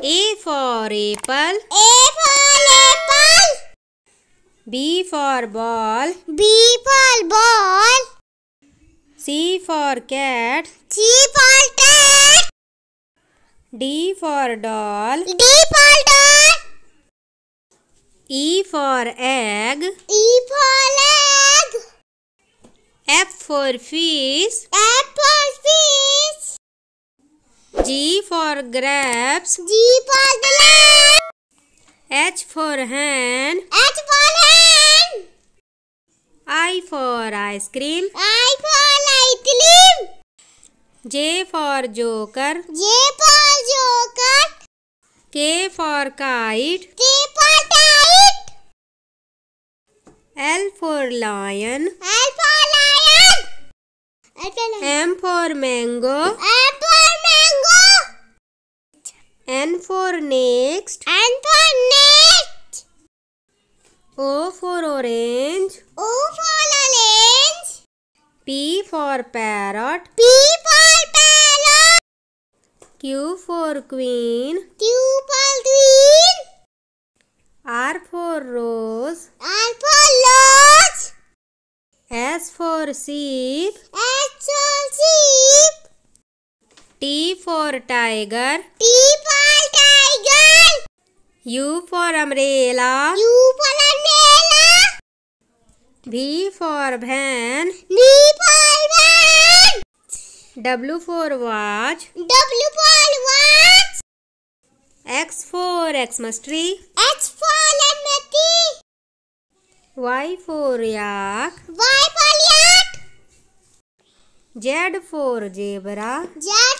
A for apple. A for apple. B for ball. B for ball. C for cat. C for cat. D for doll. D for doll. E for egg. E for leg. F for fish. F G for grapes. G for the lamb. H for hen. H for hen. I for ice cream. I for ice cream. J for joker. J for joker. K for kite. K for kite. L for lion. L for lion. L for lion. M for mango. M N for next. N for net. O for orange. O for orange. P for parrot. P for parrot. Q for queen. Q for queen. R for rose. R for rose. S for sheep. S for sheep. T for tiger. T for tiger. U for umbrella. U for umbrella. V for van. V for van. W for watch. W for watch. X for Xmas tree. H for lemon Y for yak. Y for yacht. Z for zebra. Z